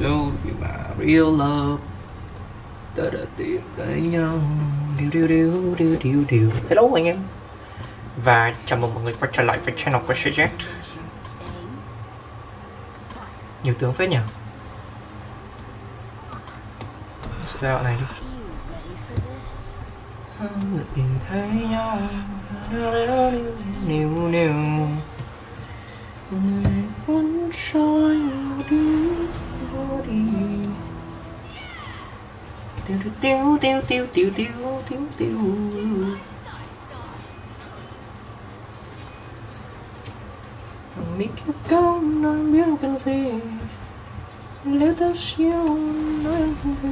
So vì mà real love. Ta đã tìm thấy nhau. Điu điu điu điu điu điu. Hello anh em. Và chào mừng mọi người quay trở lại với channel của CJ Nhiều tướng phết nhỉ? Sẽ ra đoạn này đi. Tìm thấy nhau. Níu Người muốn soi đi đi. Tiêu tiêu tiêu tiêu tiêu tiêu tiêu tiêu tiêu Mình cứ câu nói biết cần gì? Nếu tao siêu nói không gì?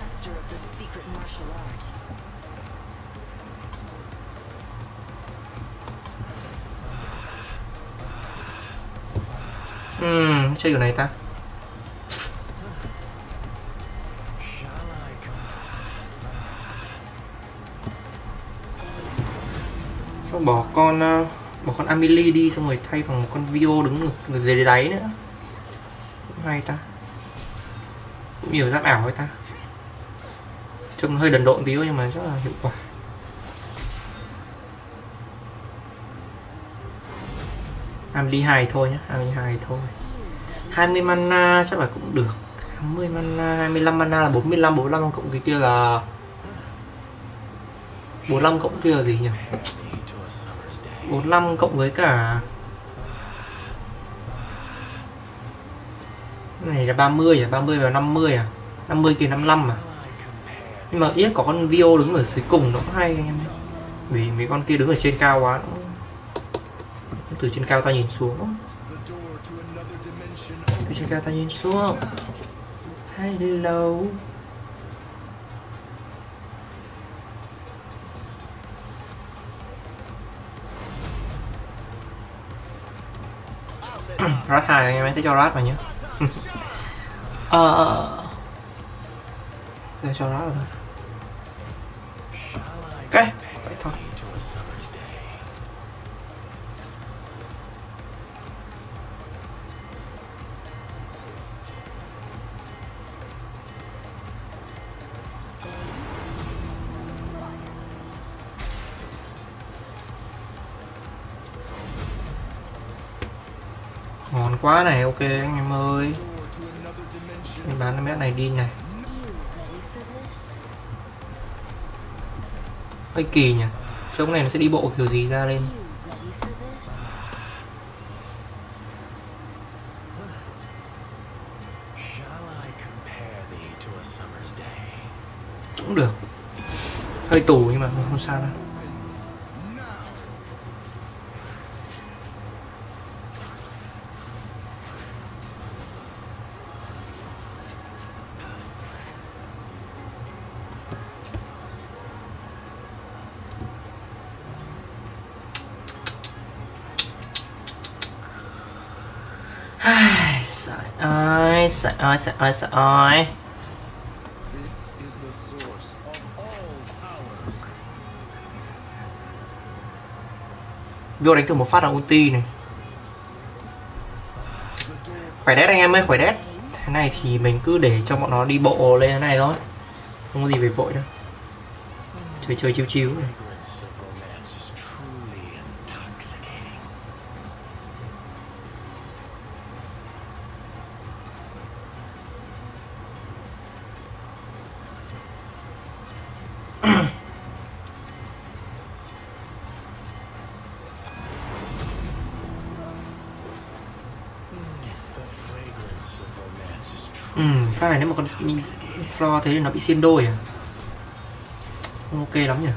Master of the secret martial art. Hmm chơi kiểu này ta. Sao bỏ con ờ, bỏ con Amelie đi, xong rồi thay bằng một con Vio đứng ở dưới đáy nữa. Cũng hay ta. Cũng nhiều giáp ảo ấy ta. Trông hơi đần độn tí thôi nhưng mà rất là hiệu quả. 22 thôi nhé, 22 thôi. 20 mana chắc là cũng được. 20 mana, 25 mana là 45, 45 cộng cái kia là 45 cộng kia là gì nhỉ? 45 cộng với cả Cái này là 30 à, 30 và 50 à? 50 kia 55 à? Nhưng mà ít có con Vio đứng ở dưới cùng nó cũng hay anh em Vì mấy con kia đứng ở trên cao quá nó... Từ trên cao ta nhìn xuống. Từ trên cao ta nhìn xuống. Hello rát hai anh em thấy cho rát vào nhé. Ờ. Để cho rát vào Ok. Quá này, ok anh em ơi. Mình bán cái mét này đi này? Hơi kỳ nhỉ? Trông này nó sẽ đi bộ kiểu gì ra lên? Cũng được. Hơi tù nhưng mà không sao đâu sợ ơi, sợ ơi, sợ ơi. This is the source of all powers. Vô đánh thử một phát là ulti này. Khỏe đét anh em ơi, khỏe đét. Thế này thì mình cứ để cho bọn nó đi bộ lên thế này thôi. Không có gì phải vội đâu. Chơi chơi chiêu chiêu này truly phát này con floor thế thì nó bị xiên đôi à? Không ok lắm nhỉ?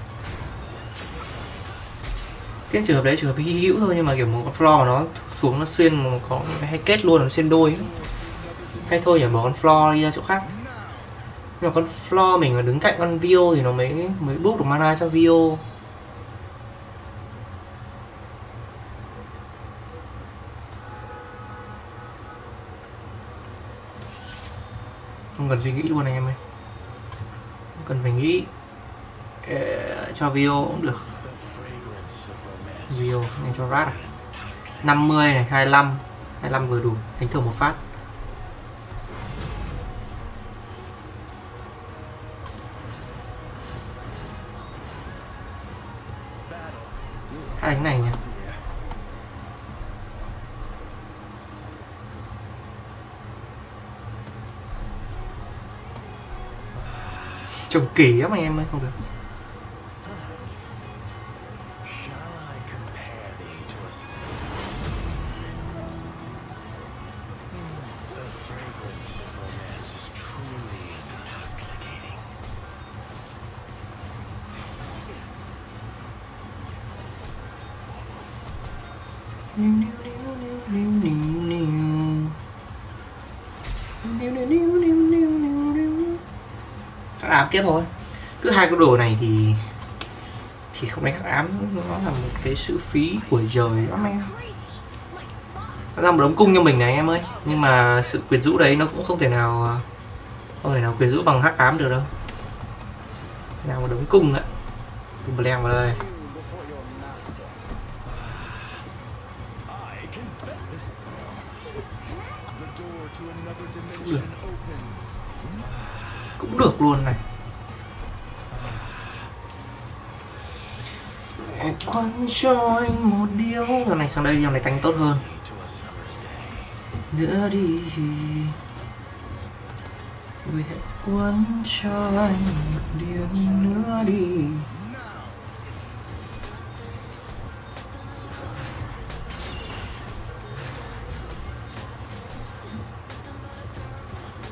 Cái trường hợp đấy trường hợp hy hữu thôi, nhưng mà kiểu một con floor nó xuống nó xuyên mà có hay kết luôn nó xuyên đôi ấy. Hay thôi nhỉ bỏ con floor đi ra chỗ khác. Nhưng mà con floor mình mà đứng cạnh con Vio thì nó mới mới bút được mana cho Vio. Không cần suy nghĩ luôn anh em ơi. Không cần phải nghĩ Ờ, cho video cũng được. Video này cho rát à? 50 này 25 25 vừa đủ đánh thường một phát. Hai đánh này nhỉ? Trồng kỳ lắm anh em ơi không được. Tiếp thôi. Cứ hai cái đồ này thì Thì không đánh khắc ám Nó là một cái sự phí của trời lắm em? Nó ra một đống cung cho mình này em ơi, Nhưng mà sự quyến rũ đấy nó cũng không thể nào, Không thể nào quyến rũ bằng hắc ám được đâu. Nào một đống cung ạ. Cung blem vào đây. Cũng được luôn này. Quấn cho anh một điều. Dòng này sang đây dòng này cánh tốt hơn. Nữa đi. Người hãy quấn cho anh một điều nữa đi.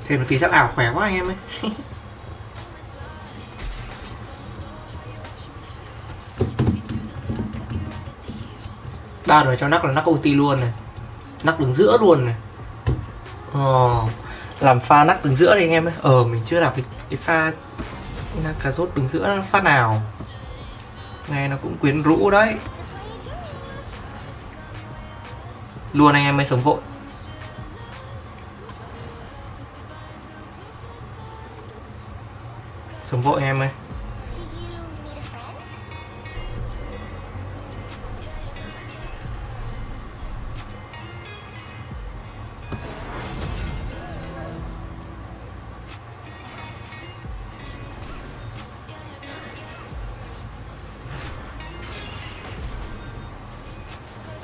Thêm một tí sắc ảo khỏe quá anh em ơi. ba rồi cho nắc là nắc ulti luôn này. Nắc đứng giữa luôn này. Ờ làm pha nắc đứng giữa đây anh em ơi. Ờ mình chưa làm cái, cái pha nắc cà rốt đứng giữa phát nào. Nghe nó cũng quyến rũ đấy. Luôn anh em mới sống vội.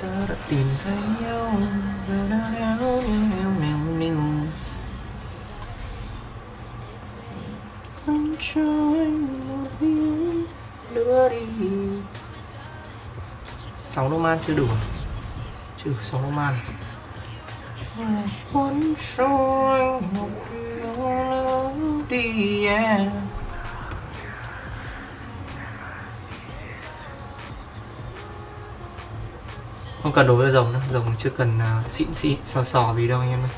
Ta đã tìm thấy nhau anh một điều nữa đi. Sóng Noman chưa đủ. Sóng Noman Muốn cho anh một điều nữa đi yeah. Không cần đối với rồng đâu. Rồng chưa cần uh, xịn xịn sò sò gì đâu anh em ơi.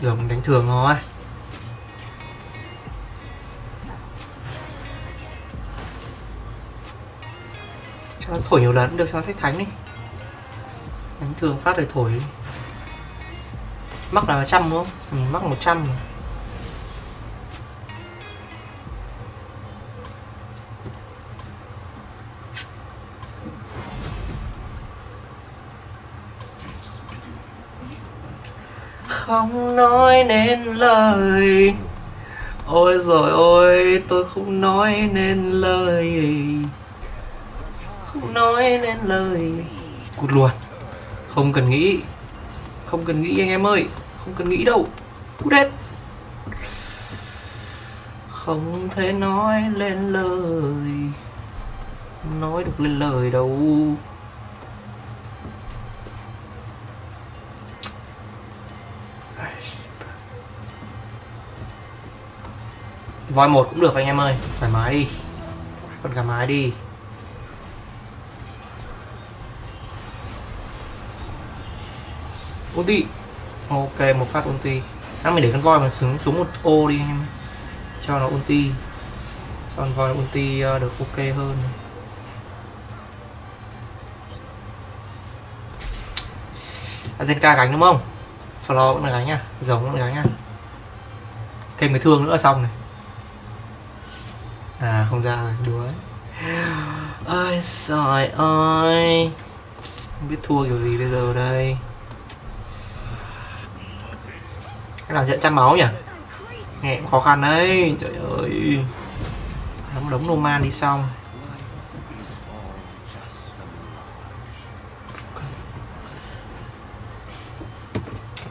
Rồng đánh thường thôi cho nó thổi nhiều lần cũng được cho nó thách thánh đi. Đánh thường phát rồi thổi. Mắc là trăm đúng không? Ừ, mắc 100 rồi. Không nói nên lời. Ôi rồi ôi tôi không nói nên lời. Không nói nên lời. Cút luôn. Không cần nghĩ. Không cần nghĩ anh em ơi. Không cần nghĩ đâu. Cút hết. Không thể nói lên lời. Nói được lên lời đâu voi một cũng được anh em ơi. Thoải mái đi. Còn cả mái đi. Ulti. Ok một phát ulti. À, mình để con voi mà xuống xuống một ô đi anh em. Cho nó ulti. Cho con voi ulti ờ, được ok hơn. Azenka gánh đúng không? Flo vẫn là gánh nha, giống vẫn là gánh nha. Thêm cái thương nữa là xong này à không ra rồi đuối ôi trời ơi. Không biết thua kiểu gì bây giờ đây. Cái nào trận chăn máu nhỉ? Nghe cũng khó khăn đấy, trời ơi. Đóng đống Roman đi xong.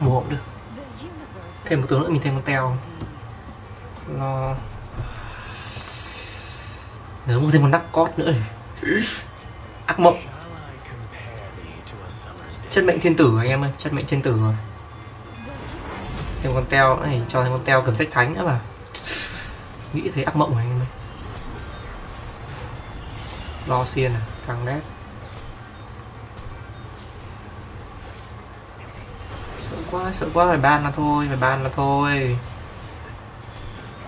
Mua cũng được. Thêm một tướng nữa, mình thêm con teo. Lo nếu mua thêm con nắp cót nữa này. Ác mộng. Chất mệnh thiên tử anh em ơi, chất mệnh thiên tử rồi. Thêm con teo này, cho thêm con teo cầm sách thánh nữa mà. Nghĩ thấy ác mộng rồi anh em ơi. Lo xiên à càng đét sợ quá sợ quá, phải ban nó thôi, phải ban nó thôi.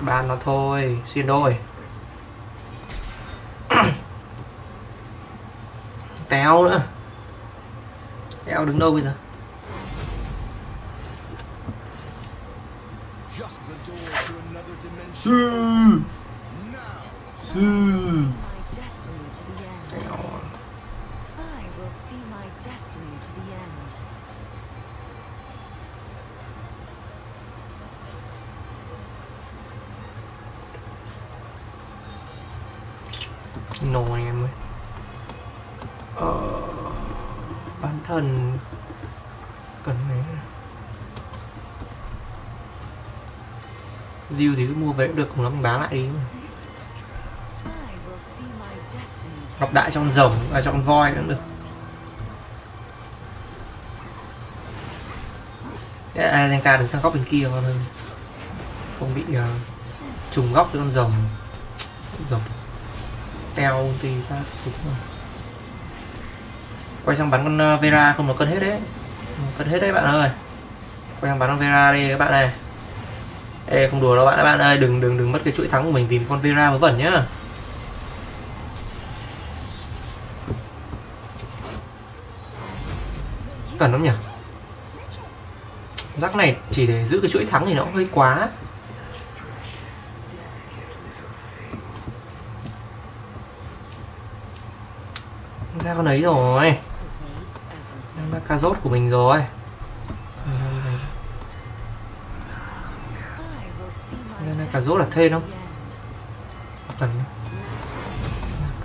Ban nó thôi xuyên đôi teo nữa teo đứng đâu bây giờ Just the door to another dimension. Now, My destiny to the teo I will see my destiny to the end. nồi em ơi thần. Cần mấy Diêu thì cứ mua về cũng được cùng lắm bán lại đi. Ngọc đại trong rồng và trong voi cũng được. Azenka đứng sang góc bên kia con hơn. Không bị uh, trùng góc với con rồng. Rồng. Teo ulti phát đúng rồi Quay sang bắn con ờ, Vera, không nó cân hết đấy. Cân hết đấy bạn ơi. Quay sang bắn con Vera đi các bạn này Ê, không đùa đâu bạn các bạn ơi. Đừng đừng đừng mất cái chuỗi thắng của mình vì một con Vera mới vẩn nhá. Cần lắm nhỉ? Rắc này chỉ để giữ cái chuỗi thắng thì nó hơi quá. Ra con ấy rồi cà rốt của mình rồi. Nên là cà rốt là thê không? cần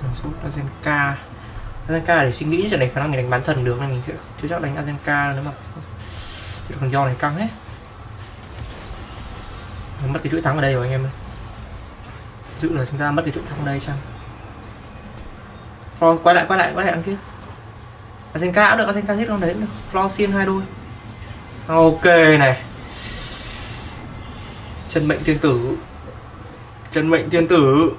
cà rốt Azenka. Azenka để suy nghĩ trận này khả năng mình đánh bán thần được nên mình sẽ chưa chắc đánh Azenka nếu mà còn do này căng hết. Mình mất cái chuỗi thắng ở đây rồi anh em ơi. Dự là chúng ta mất cái chuỗi thắng ở đây chăng? Thôi, quay lại quay lại quay lại đằng kia. Asenka cũng được Asenka hết con đấy cũng được. Floor xiên hai đôi. Ok này. Chân mệnh thiên tử. Chân mệnh thiên tử.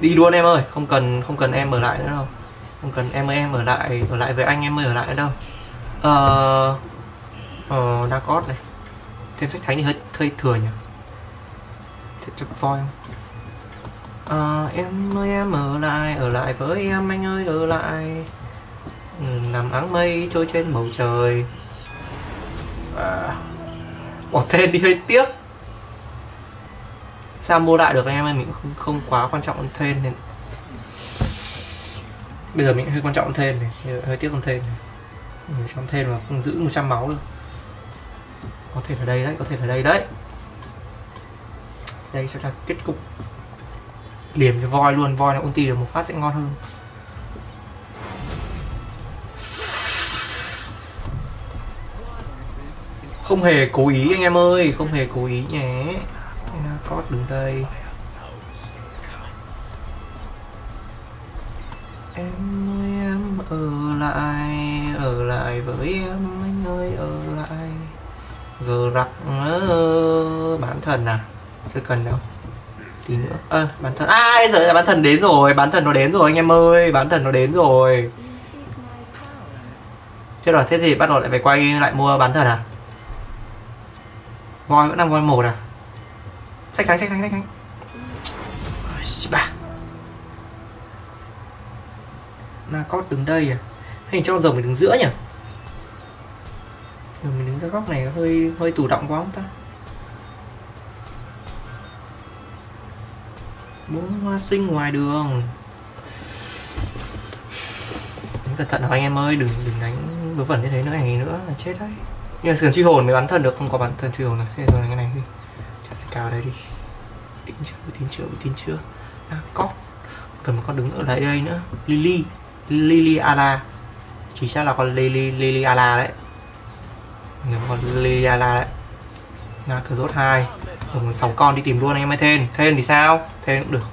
Đi luôn em ơi Không cần không cần em ở lại nữa đâu. Không cần em ơi em ở lại Ở lại với anh em ơi ở lại nữa đâu. Ờ Ờ Darkot này. Thêm sách thánh thì hơi, hơi thừa nhỉ? Thêm cho voi không? À, em ơi em ở lại Ở lại với em anh ơi ở lại. Ừ, nằm áng mây trôi trên bầu trời. À, Bỏ tên đi hơi tiếc. Sao mua lại được anh em ơi? Mình không, không quá quan trọng con tên nên. Bây giờ mình hơi quan trọng con thêm này hơi, hơi tiếc con thêm này. Mình trong thêm mà không giữ 100 máu được. Có thể là đây đấy có thể là đây đấy. Đây sẽ là kết cục liềm cho voi luôn, voi nó ulti được một phát sẽ ngon hơn. Không hề cố ý anh em ơi, không hề cố ý nhé. Cót đứng đây. Em ơi, em ở lại ở lại với em anh ơi, ở lại. Gờ rặc bản thân à? Chưa cần đâu tí nữa? À, bán thần à giờ là bán thần đến rồi bán thần nó đến rồi anh em ơi bán thần nó đến rồi. You chưa rồi thế thì bắt đầu lại phải quay lại mua bán thần à? Voi vẫn đang voi một à? Sách thánh sách thánh sách thánh bà. Na cót đứng đây à? Hay cho rồng mình đứng giữa nhỉ? Rồi mình đứng ra góc này hơi hơi tù động quá không ta? Bốn hoa sinh ngoài đường. Cẩn thận nào anh em ơi đừng đừng đánh vớ vẩn như thế nữa này nữa là chết đấy. Nhưng mà sườn truy hồn mới bắn thần được không có bắn thần truy hồn này thế rồi cái này đi. Chắc sẽ cao đây đi. Tin chưa tin chưa tin chưa. À, có. Cần một con đứng ở lại đây nữa. Lily lily ala. Chỉ xác là con lily lily ala đấy. Nếu con lily ala đấy. Là cửa rốt hai rồi còn sáu con đi tìm luôn anh em ơi thêm thêm thì sao? Thêm cũng được.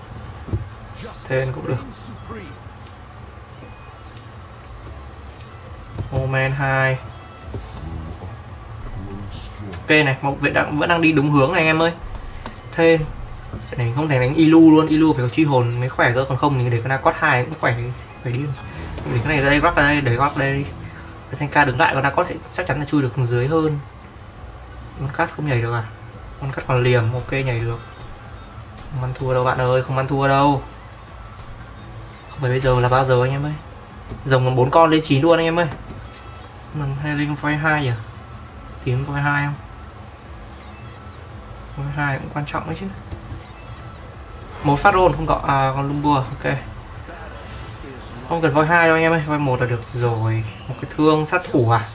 Thêm cũng được. Omen 2 Ok này, một vệ đang, vẫn đang đi đúng hướng này anh em ơi. Thêm Trận này không thể đánh Ilu luôn, Ilu phải có truy hồn mới khỏe cơ Còn không thì để con Nakot 2 cũng khỏe phải điên Để cái này ra đây, rock ra đây, để góc đây. Đi Senka đứng lại con Nakot sẽ chắc chắn là chui được dưới hơn. Con cắt không nhảy được à? Con cắt còn liềm, ok nhảy được. Không ăn thua đâu bạn ơi, không ăn thua đâu. Không phải bây giờ là bao giờ anh em ơi? Rồng còn bốn con lên chín luôn anh em ơi. Mình hay lên voi 2 à? Kiếm phái hai không? Phái hai cũng quan trọng đấy chứ. Một phát roll không có à còn lumbua ok. Không cần voi hai đâu anh em ơi voi một là được rồi. Một cái thương sát thủ à?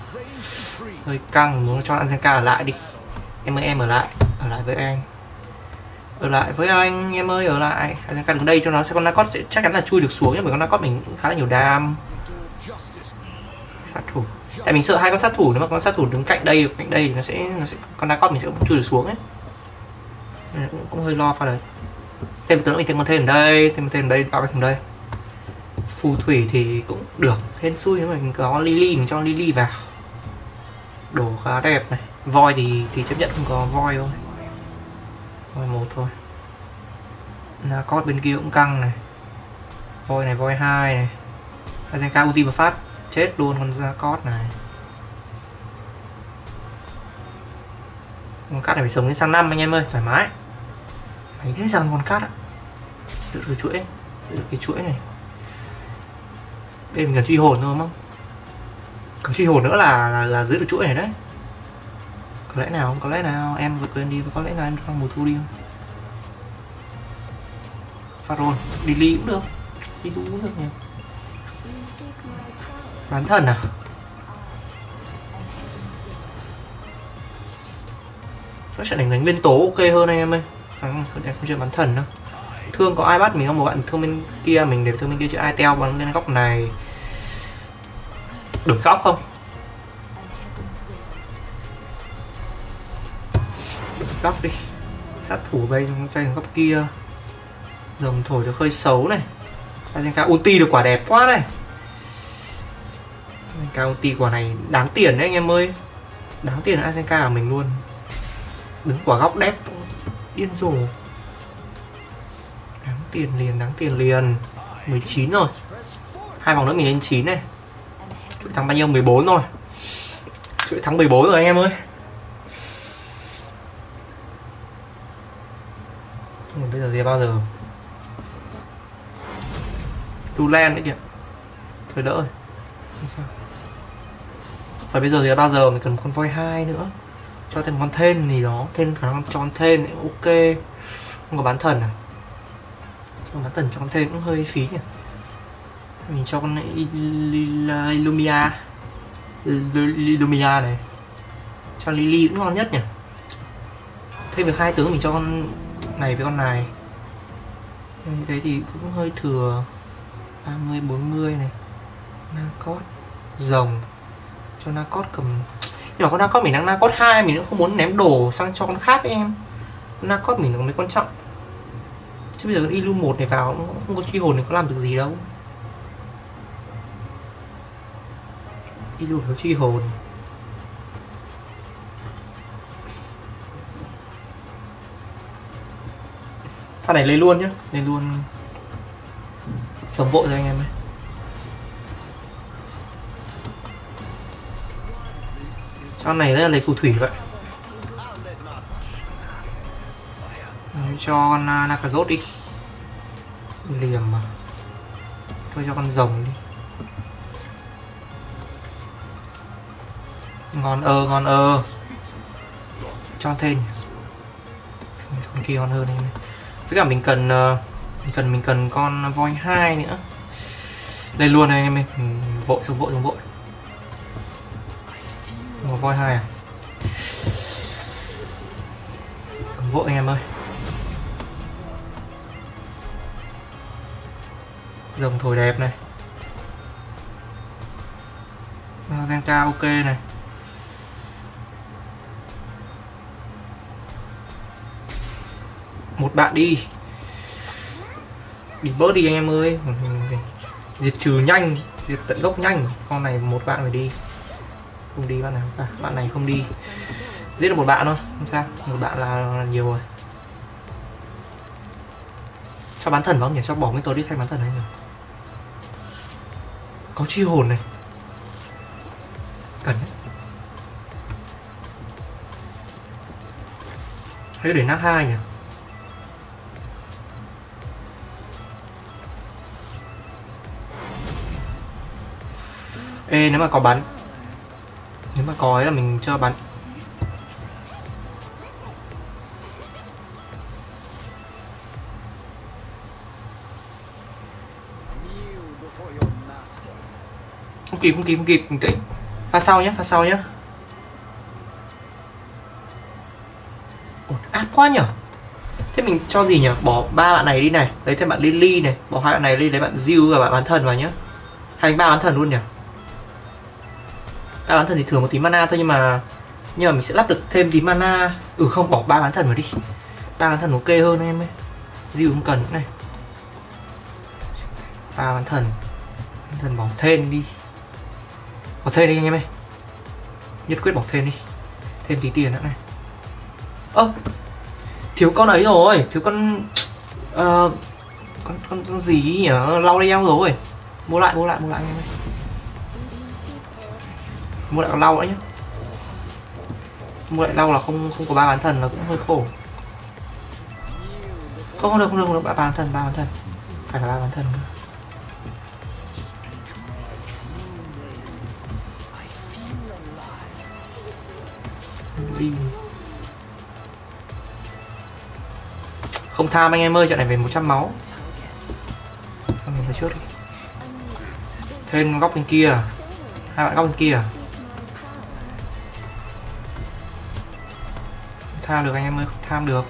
Hơi căng muốn cho Anzenka ở lại đi. Em ơi em ở lại ở lại với anh. Ở lại với anh em ơi ở lại. Anzenka đứng đây cho nó sẽ con nacot sẽ chắc chắn là chui được xuống nhưng mà con nacot mình cũng khá là nhiều đam. Sát thủ. Tại mình sợ hai con sát thủ nếu mà con sát thủ đứng cạnh đây cạnh đây thì nó sẽ nó sẽ con nacot mình sẽ chui được xuống ấy. Nên cũng, cũng hơi lo pha đấy. Thêm một tướng mình thêm một thêm ở đây thêm một thêm ở đây bao ở đây. Phù thủy thì cũng được. Hên xui nếu mà mình có lily mình cho lily vào. Đồ khá đẹp này. Voi thì thì chấp nhận không có voi thôi voi một thôi. Là cót bên kia cũng căng này. Voi này voi hai này. Azenka ulti một phát chết luôn con ra cót này. Con cát này phải sống đến sang năm anh em ơi thoải mái. Mày thế rằng con cát ạ Được cái chuỗi Được cái chuỗi này. Đây mình cần truy hồn thôi không? Cần truy hồn nữa là, là, là giữ được chuỗi này đấy. Có lẽ nào không? Có lẽ nào? Em vừa quên đi Có lẽ nào em trong mùa thu đi không? Pharaoh Lily cũng được. Đi tu cũng được nhỉ? Bán thần à? Nó sẽ đánh đánh nguyên tố ok hơn anh em ơi. Không, không không chuyện bán thần đâu. Thương có ai bắt mình không? Một bạn thương bên kia Mình để thương bên kia chơi ai teo bắn lên góc này. Đừng góc không? Góc đi. Sát thủ bay sang góc kia. Rồng thổi được hơi xấu này. Azenka ulti được quả đẹp quá này. Azenka ulti quả này đáng tiền đấy anh em ơi. Đáng tiền Azenka của mình luôn. Đứng quả góc đẹp. Điên rồ. Đáng tiền liền, đáng tiền liền. 19 rồi. Hai vòng nữa mình lên 9 này. Chuỗi thắng bao nhiêu? 14 rồi. Chuỗi thắng 14 rồi anh em ơi Nhưng mà bây giờ thì bao giờ? Tulen đấy kìa. Thôi đỡ rồi. Không sao. Phải bây giờ thì bao giờ mình cần một con voi hai nữa? Cho thêm một con thêm gì đó, Thêm khả năng cho con thêm ok. Không có bán thần à? Không bán thần cho con thêm cũng hơi phí nhỉ? Mình cho con Illumia. Illumia này. Cho Lily cũng ngon nhất nhỉ? Thêm được hai tướng mình cho con này với con này. Như thế thì cũng hơi thừa. 30 40 này. Nacot rồng. Cho Nacot cầm nhưng mà con Nacot mình đang Nacot 2 mình cũng không muốn ném đồ sang cho con khác ấy em. Nacot mình còn mấy quan trọng chứ bây giờ con Ilu 1 này vào cũng không có truy hồn thì có làm được gì đâu. Ilu phải truy hồn. Phát này lấy luôn nhá. Lấy luôn. Sống vội rồi anh em ơi con này là lấy phù thủy vậy. Đấy, Cho con à, uh, Nakazot đi. Liềm mà. Thôi cho con rồng đi. Ngon ơ ngon ơ. Cho thêm. Con kia ngon hơn em với cả mình cần ờ, mình cần mình cần con voi hai nữa. Đây luôn này anh em ơi. Ừ, vội, xuống vội xuống vội. Một voi hai à? Vội anh em ơi. Rồng thổi đẹp này. Ờ, Zenka ok này. Một bạn đi. Đi bớt đi anh em ơi. Diệt trừ nhanh diệt tận gốc nhanh. Con này một bạn phải đi. Không đi bạn nào cả. Bạn này không đi. Giết được một bạn thôi. Không sao. Một bạn là, là nhiều rồi. Cho bán thần không nhỉ? Cho bỏ cái tôi đi thay bán thần này nhỉ có chi hồn này. Cần đấy. Hay để nát hai nhỉ? Nếu mà có bắn. Nếu mà có ấy là mình cho bắn. Không kịp không kịp không kịp. Bình tĩnh Pha sau nhé pha sau nhé Ủa, áp quá nhở? Thế mình cho gì nhở? Bỏ ba bạn này đi này. Lấy thêm bạn Lily này. Bỏ hai bạn này đi lấy bạn Zill và bạn bán thần vào nhé Hay ba bán thần luôn nhỉ ba bán thần thì thường một tí mana thôi nhưng mà nhưng mà mình sẽ lắp được thêm tí mana. Ừ không bỏ ba bán thần vào đi. Ba bán thần ok hơn em ấy Zill không cần nữa này. Ba bán thần. Bán thần bỏ thêm đi. Bỏ thêm đi anh em ơi. Nhất quyết bỏ thêm đi. Thêm tí tiền nữa này. Ơ thiếu con ấy rồi. Thiếu con ờ, con, con con gì nhỉ? Lau đeo rồi. Mua lại mua lại mua lại anh em ơi mua lại con lau nữa nhá. Mua lại lau là không không có ba bán thần là cũng hơi khổ. Không, không được không được không được. Ba bán thần ba bán thần. Phải là ba bán thần cơ. Đi. Không tham anh em ơi trận này về 100 máu. Mình vào trước đi. Thêm góc bên kia. Hai bạn góc bên kia à? Tham được anh em ơi, không tham được.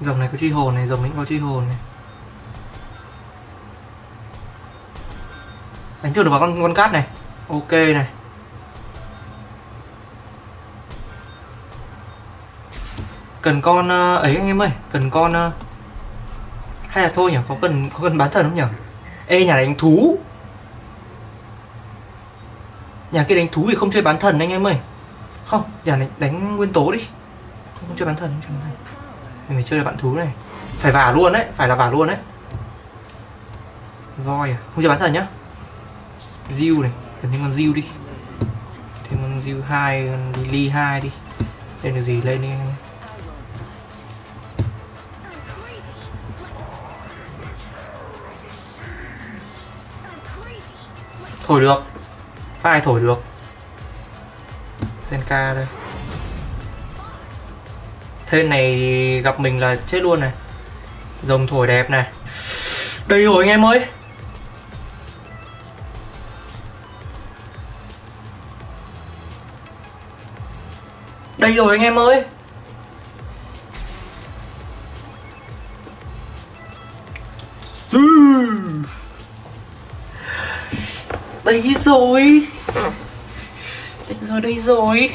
Dòng này có chi hồn này dòng này có chi hồn này. Đánh thử được vào con con cát này. Ok này. Cần con ờ, ấy anh em ơi, cần con ờ, hay là thôi nhỉ, có cần có cần bán thần không nhỉ? Ê, nhà này đánh thú nhà kia đánh thú thì không chơi bán thần anh em ơi. Không nhà này đánh nguyên tố đi. Không, không chơi bán thần không chơi bán thần. Mình phải chơi là bạn thú này. Phải vả luôn đấy phải là vả luôn đấy. Voi à không chơi bán thần nhá. Diu này cần thêm con Diu đi. Thêm con Diu hai con Lily hai đi. Lên được gì lên đi. Anh em. Thôi được ai thổi được? Zenka đây. Tên này gặp mình là chết luôn này. Rồng thổi đẹp này. Đây rồi anh em ơi. Đây rồi anh em ơi. Đây rồi Đây rồi đây rồi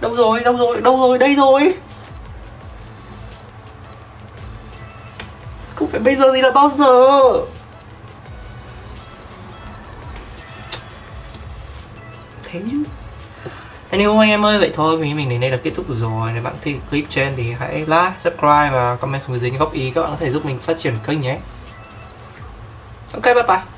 Đâu rồi đâu rồi đâu rồi đây rồi Không phải bây giờ thì là bao giờ Thế chứ Anyway anh em ơi, vậy thôi mình mình đến đây là kết thúc rồi. Nếu bạn thích clip trên thì hãy like, subscribe và comment xuống dưới những góp ý các bạn có thể giúp mình phát triển kênh nhé. Ok bye bye.